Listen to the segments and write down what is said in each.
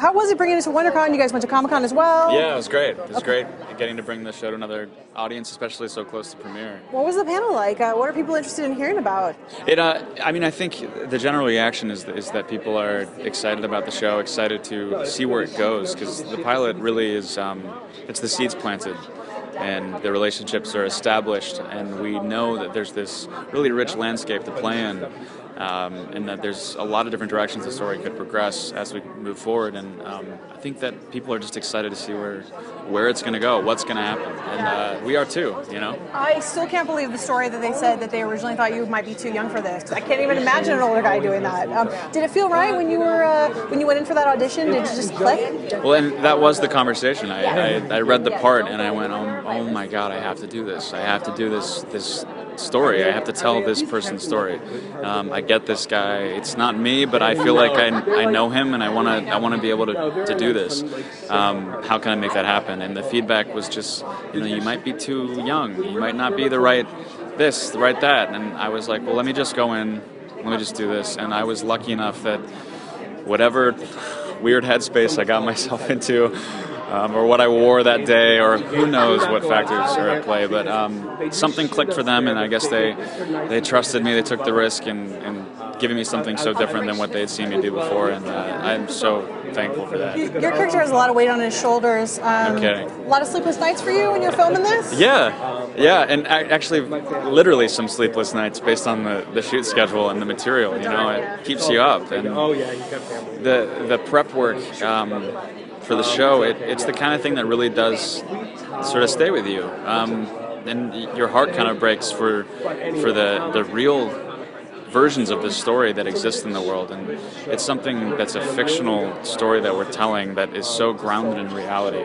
How was it bringing it to WonderCon? You guys went to Comic Con as well. Yeah, it was great. It was great getting to bring the show to another audience, especially so close to premiere. What was the panel like? Uh, what are people interested in hearing about? It, uh, I mean, I think the general reaction is is that people are excited about the show, excited to see where it goes, because the pilot really is um, it's the seeds planted and the relationships are established, and we know that there's this really rich landscape to play in, um, and that there's a lot of different directions the story could progress as we move forward. And um, I think that people are just excited to see where where it's going to go, what's going to happen, and uh, we are too. You know. I still can't believe the story that they said that they originally thought you might be too young for this. I can't even imagine an older guy doing that. Um, did it feel right when you were uh, when you went in for that audition? Did it just click? Well, and that was the conversation. I, I, I read the part and I went, oh, oh my god, I have to do this. I have to do this this story. I have to tell this person's story. Um, I get this guy. It's not me, but I feel like I, I know him, and I want to I want to be able to, to do this. Um, how can I make that happen? And the feedback was just, you know, you might be too young. You might not be the right this, the right that. And I was like, well, let me just go in. Let me just do this. And I was lucky enough that whatever weird headspace I got myself into um, or what I wore that day, or who knows what factors are at play. But um, something clicked for them, and I guess they they trusted me. They took the risk and, and giving me something so different than what they had seen me do before, and uh, I'm so thankful for that. Your character has a lot of weight on his shoulders. Um, no kidding. A lot of sleepless nights for you when you're filming this. Yeah, yeah, and actually, literally some sleepless nights based on the, the shoot schedule and the material. You know, it keeps you up, and oh yeah, you've got family. the the prep work. Um, for the show, it, it's the kind of thing that really does sort of stay with you. Um, and your heart kind of breaks for for the, the real versions of this story that exist in the world and it's something that's a fictional story that we're telling that is so grounded in reality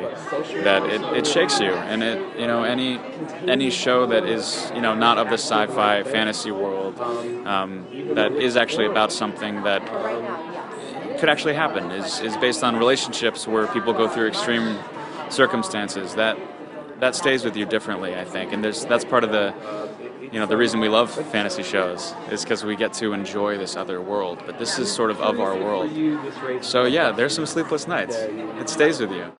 that it, it shakes you and it you know any any show that is you know not of the sci-fi fantasy world um, that is actually about something that could actually happen is, is based on relationships where people go through extreme circumstances. That that stays with you differently I think. And there's that's part of the you know the reason we love fantasy shows is because we get to enjoy this other world. But this is sort of of our world. So yeah there's some sleepless nights. It stays with you